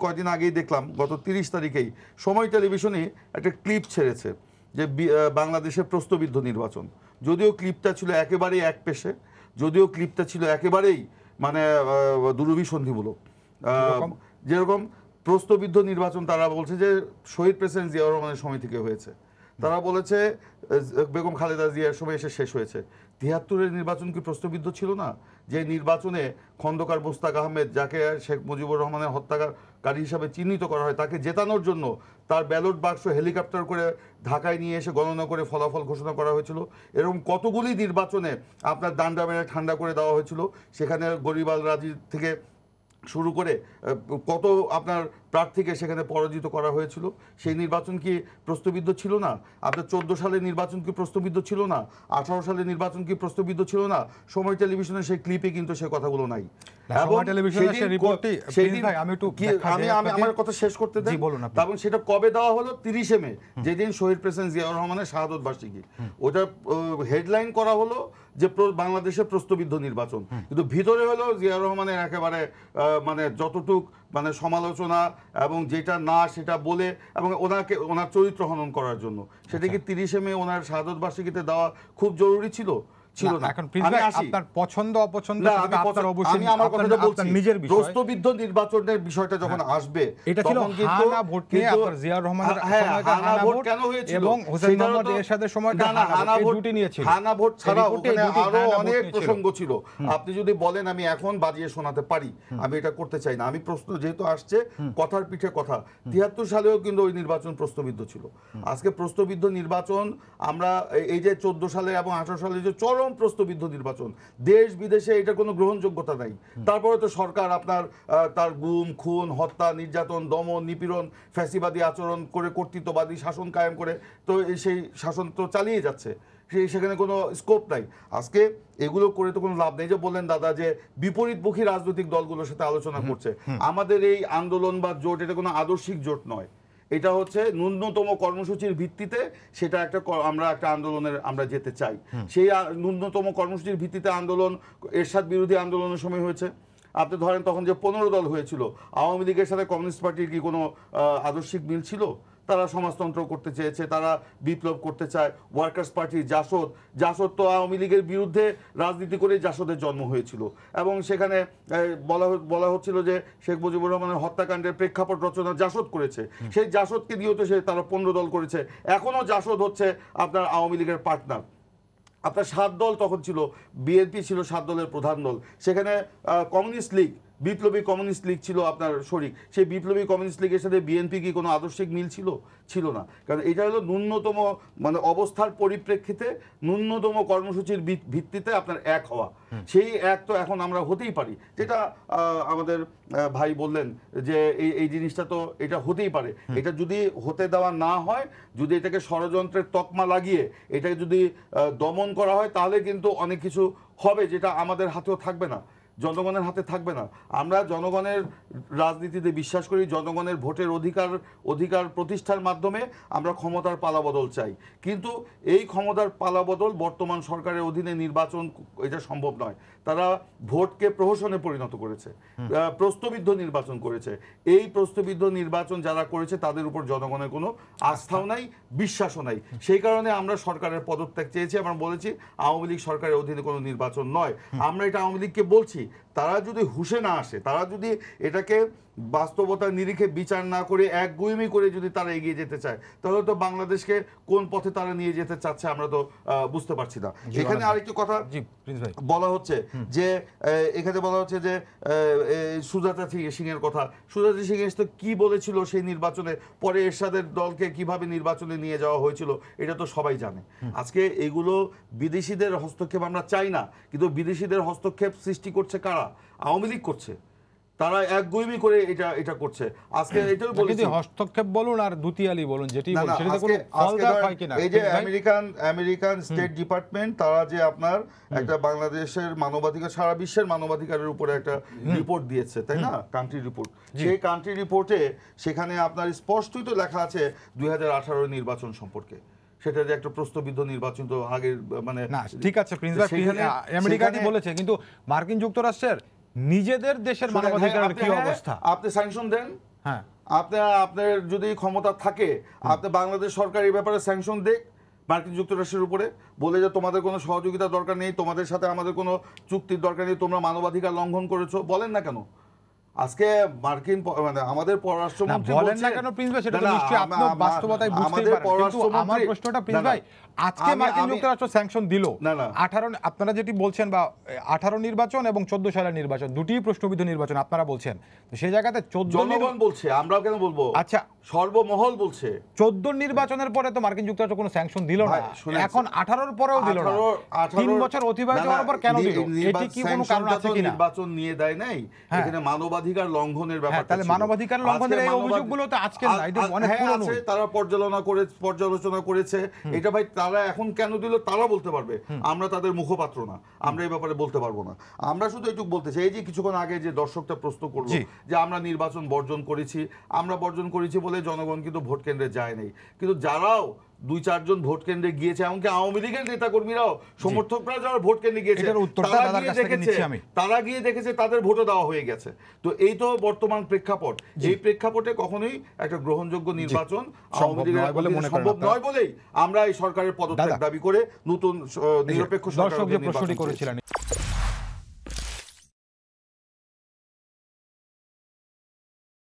কয়দিন আগেই দেখলাম গত তিরিশ তারিখেই সময় টেলিভিশনে একটা ক্লিপ ছেড়েছে যে বাংলাদেশের প্রস্তবিদ্ধ নির্বাচন। যদিও ক্লিপটা ছিল একেবারেই এক পেশে যদিও ক্লিপটা ছিল একেবারেই মানে দুরভিসন্ধিমূলক? যেরকম? প্রস্তবিদ্ধ নির্বাচন তারা বলছে যে শহীদ প্রেসিডেন্ট জিয়াউর রহমানের সময় থেকে হয়েছে। তারা বলেছে বেগম খালেদা জিয়ার সময় এসে শেষ হয়েছে। তিয়াত্তরের নির্বাচন কি প্রশ্নবিদ্ধ ছিল না? যে নির্বাচনে খন্দকার মোস্তাক আহমেদ, যাকে শেখ মুজিবুর রহমানের হত্যাকারী হিসাবে চিহ্নিত করা হয়, তাকে জেতানোর জন্য তার ব্যালট বাক্স হেলিকপ্টার করে ঢাকায় নিয়ে এসে গণনা করে ফলাফল ঘোষণা করা হয়েছিল। এরকম কতগুলি নির্বাচনে আপনার দান্ডা মেরে ঠান্ডা করে দেওয়া হয়েছিল? সেখানে গরিবাল রাজি থেকে শুরু করে কত আপনার প্রার্থীকে সেখানে পরাজিত করা হয়েছিল। সেই নির্বাচন কি প্রশ্নবিদ্ধ ছিল না? আপনার চোদ্দ সালের নির্বাচন কি প্রশ্নবিদ্ধ ছিল না? আঠারো সালের নির্বাচন কি প্রশ্নবিদ্ধ ছিল না? সময় টেলিভিশনের সেই ক্লিপে কিন্তু সে কথাগুলো নাই। না, সময় টেলিভিশনের সেদিন সেই রিপোর্টটি- ক- সেদিন প্রিন্স ভাই, আমি একটু কি- ব্যাখ্যা আমি দিই আমি আপনাকে। আমার কথা শেষ করতে দেন। জি, বলুন আপনি। এবং সেটা কবে দেওয়া হলো? তিরিশে মে যেদিন শহীদ প্রেসিডেন্ট জিয়াউর রহমানের শাহাদত বার্ষিকী ওটা হেডলাইন করা হলো যে প্র- বাংলাদেশের প্রস্তবিদ্ধ নির্বাচন। কিন্তু ভিতরে হলো জিয়াউর রহমানের একেবারে মানে যতটুক মানে সমালোচনা এবং যেটা না সেটা বলে এবং ওনাকে ওনার চরিত্র হনন করার জন্য। সেটা কি তিরিশে মে ওনার শাহাদত বার্ষিকীতে দেওয়া খুব জরুরি ছিল? ছিল না, এখন আপনার পছন্দ অপছন্দ আপনার অবশ্যই আমি আমার কথাটা বলছি। নিজের বিষয়। নির্বাচনের বিষয়টা যখন আসবে এটা ছিল হানা ভোট নিয়ে আপনার জিয়াউর রহমানের হ্যাঁ, হানা হানা ভোট কেন হয়েছিল? এবং হোসেন মোহাম্মদ এরশাদের না, হানা ভোট, দুটি নিয়েছিল। হানা ভোট রিপোর্টে ওখানে আরও অনেক প্রসঙ্গ ছিল। আপনি যদি বলেন আমি এখন বাজিয়ে শোনাতে পারি। আমি এটা করতে চাই না। আমি প্রশ্ন যেহেতু আসছে কথার পিঠে কথা। তিয়াত্তর সালেও কিন্তু ওই নির্বাচন প্রশ্নবিদ্ধ ছিল। আজকে প্রশ্নবিদ্ধ নির্বাচন আমরা এই- এই যে চোদ্দ সালে এবং আঠারো সালে যে চরম প্রশ্নবিদ্ধ নির্বাচন। দেশ বিদেশে এটা কোনো গ্রহণযোগ্যতা নাই। তারপরে তো সরকার আপনার তার গুম খুন হত্যা নির্যাতন দমন নিপীড়ন ফ্যাসিবাদী আচরণ করে কর্তৃত্ববাদী শাসন কায়েম করে তো সেই শাসন তো চালিয়ে যাচ্ছে। সেই সেখানে কোনো স্কোপ নাই। আজকে এগুলো করে তো কোনো লাভ নেই। যে বললেন দাদা যে বিপরীতমুখী রাজনৈতিক দলগুলোর সাথে আলোচনা করছে। আমাদের এই আন্দোলন বা জোট এটা কোনো আদর্শিক জোট নয়। এটা হচ্ছে ন্যূনতম কর্মসূচির ভিত্তিতে সেটা একটা আমরা একটা আন্দোলনের আমরা যেতে চাই। সেই ন্যূনতম কর্মসূচির ভিত্তিতে আন্দোলন এরশাদ বিরোধী আন্দোলনের সময় হয়েছে। আপনি ধরেন তখন যে পনেরো দল হয়েছিল আওয়ামী লীগের সাথে কমিউনিস্ট পার্টির কি কোনো আদর্শিক মিল ছিল? তারা সমাজতন্ত্র করতে চেয়েছে তারা বিপ্লব করতে চায়। ওয়ার্কার্স পার্টি জাসদ জাসদ তো আওয়ামী লীগের বিরুদ্ধে রাজনীতি করে জাসদের জন্ম হয়েছিল। এবং সেখানে বলা বলা হচ্ছিল যে শেখ মুজিবুর রহমানের হত্যাকাণ্ডের প্রেক্ষাপট রচনা জাসদ করেছে। সেই জাসদকে দিয়েও তো সে তারা পনেরো দল করেছে। এখনও জাসদ হচ্ছে আপনার আওয়ামী লীগের পার্টনার আপনার সাত দল তখন ছিল বিএনপি ছিল সাত দলের প্রধান দল। সেখানে কমিউনিস্ট লীগ বিপ্লবী কমিউনিস্ট লীগ ছিল আপনার শরিক। সেই বিপ্লবী কমিউনিস্ট লীগের সাথে বিএনপি কি কোনো আদর্শিক মিল ছিল? ছিল না। কারণ এটা হলো ন্যূনতম মানে অবস্থার পরিপ্রেক্ষিতে ন্যূনতম কর্মসূচির ভিত্তিতে আপনার এক হওয়া। সেই এক তো এখন আমরা হতেই পারি। যেটা আমাদের ভাই বললেন যে এই এই জিনিসটা তো এটা হতেই পারে। এটা যদি হতে দেওয়া না হয় যদি এটাকে ষড়যন্ত্রের তকমা লাগিয়ে এটাকে যদি দমন করা হয় তাহলে কিন্তু অনেক কিছু হবে যেটা আমাদের হাতেও থাকবে না। জনগণের হাতে থাকবে না। আমরা জনগণের রাজনীতিতে বিশ্বাস করি জনগণের ভোটের অধিকার অধিকার প্রতিষ্ঠার মাধ্যমে আমরা ক্ষমতার পালাবদল চাই। কিন্তু এই ক্ষমতার পালাবদল বর্তমান সরকারের অধীনে নির্বাচন এটা সম্ভব নয়। তারা ভোটকে প্রহসনে পরিণত করেছে আহ, প্রশ্নবিদ্ধ নির্বাচন করেছে। এই প্রশ্নবিদ্ধ নির্বাচন যারা করেছে তাদের উপর জনগণের কোনো আস্থাও নাই বিশ্বাসও নাই। সেই কারণে আমরা সরকারের পদত্যাগ চেয়েছি আমরা বলেছি আওয়ামী লীগ সরকারের অধীনে কোনো নির্বাচন নয়। আমরা এটা আওয়ামী লীগকে বলছি তারা যদি হুশে না আসে তারা যদি এটাকে বাস্তবতার নিরিখে বিচার না করে এক গুইমি করে যদি তারা এগিয়ে যেতে চায় তাহলে তো বাংলাদেশকে কোন পথে তারা নিয়ে যেতে চাচ্ছে আমরা তো বুঝতে পারছি না। এখানে আরেকটি কথা বলা হচ্ছে যে এখানে বলা হচ্ছে যে সুজাতা সিং এর কথা। সুজাতা সিং এর তো কি বলেছিল সেই নির্বাচনে? পরে এরশাদের দলকে কীভাবে নির্বাচনে নিয়ে যাওয়া হয়েছিল এটা তো সবাই জানে। আজকে এগুলো বিদেশিদের হস্তক্ষেপ আমরা চাই না কিন্তু বিদেশিদের হস্তক্ষেপ সৃষ্টি করছে কারা? আওয়ামী লীগ করছে। তারা এক গুইমি করে এটা এটা করছে। আজকে এটাও না, বলেছি হস্তক্ষেপ বলুন আর দুতিয়ালি বলুন যেটি সেটাতে কোনো হয় এই যে আমেরিকান আমেরিকান স্টেট ডিপার্টমেন্ট তারা যে আপনার একটা বাংলাদেশের মানবাধিকার সারা বিশ্বের মানবাধিকারের উপরে একটা রিপোর্ট দিয়েছে তাই না? কান্ট্রি রিপোর্ট সেই কান্ট্রি রিপোর্টে সেখানে আপনার স্পষ্টই তো লেখা আছে দুই হাজার আঠারো নির্বাচন সম্পর্কে। সেটা যে একটা প্রস্তবিদ্ধ নির্বাচন তো আগের মানে না ঠিক আছে প্রিন্স আমেরিকাটি বলেছে কিন্তু মার্কিন যুক্তরাষ্ট্রের নিজেদের দেশের হ্যাঁ, মানবাধিকারের কি হ্যাঁ, অবস্থা? আপনি স্যাংশন দেন হ্যাঁ। আপনার আপনার যদি ক্ষমতা থাকে আপনি বাংলাদেশ সরকার এই ব্যাপারে স্যাংশন দেখ মার্কিন যুক্তরাষ্ট্রের উপরে। বলে যে তোমাদের কোনো সহযোগিতা দরকার নেই তোমাদের সাথে আমাদের কোনো চুক্তির দরকার নেই তোমরা মানবাধিকার লঙ্ঘন করেছ বলেন না কেন। আজকে মার্কিন মানে আমাদের পররাষ্ট্রমন্ত্রী বলেন না কেন প্রিন্স ভাই সেটা তো নিশ্চয়ই আপনি বাস্তবতায় বুঝতে পারেন। কিন্তু আমার প্রশ্নটা প্রিন্স ভাই আজকে মার্কিন যুক্তরাষ্ট্র স্যাংশন দিল। না, না। আঠারো আপনারা যেটি বলছেন বা আঠারো নির্বাচন এবং চোদ্দ সালের নির্বাচন দুটিই প্রশ্নবিদ্ধ নির্বাচন আপনারা বলছেন। তো সেই জায়গাতে চোদ্দ জনগণ বলছে আমরাও কেন বলব? আচ্ছা সর্বমহল বলছে। চোদ্দ নির্বাচনের পরে তো মার্কিন যুক্তরাষ্ট্র কোনো স্যাংশন দিল না। এখন আঠারোর পরেও দিল না। 18 18 তিন বছর অতিবাহিত হওয়ার পর কেন দিল? এটি কি কোনো কারণ আছে কিনা? নির্বাচন নিয়ে দেয় নাই। হ্যাঁ। এখানে মানবাধিকার লঙ্ঘনের ব্যাপার হ্যাঁ, তাহলে মানবাধিকার লঙ্ঘনের এই অভিযোগগুলো তো আজকের না, এটা অনেক পুরনো। হ্যাঁ, তারা পর্যালোচনা করে পর্যালোচনা করেছে। এটা ভাই তারা এখন কেন দিল তারা বলতে পারবে। আমরা তাদের মুখপাত্র না। আমরা এই ব্যাপারে বলতে পারব না। আমরা শুধু এইটুকু বলতে চাই এই যে কিছুক্ষণ আগে যে দর্শকটা প্রশ্ন করল যে আমরা নির্বাচন বর্জন করেছি আমরা বর্জন করেছি বলে জনগণ কিন্তু ভোট কেন্দ্রে যায় নাই। কিন্তু যারাও দুই চারজন ভোট কেন্দ্রে গিয়েছে এমনকি আওয়ামী লীগের নেতা কর্মীরাও সমর্থকরা যারা ভোট কেন্দ্রে গিয়েছে তারা গিয়ে দেখেছে তারা গিয়ে দেখেছে তাদের ভোটও দেওয়া হয়ে গেছে। তো এই তো বর্তমান প্রেক্ষাপট। এই প্রেক্ষাপটে কখনোই একটা গ্রহণযোগ্য নির্বাচন আওয়ামী লীগের বলে সম্ভব নয় বলেই আমরা এই সরকারের পদত্যাগ দাবি করে নতুন নিরপেক্ষ প্রশ্নটি করেছিলেন।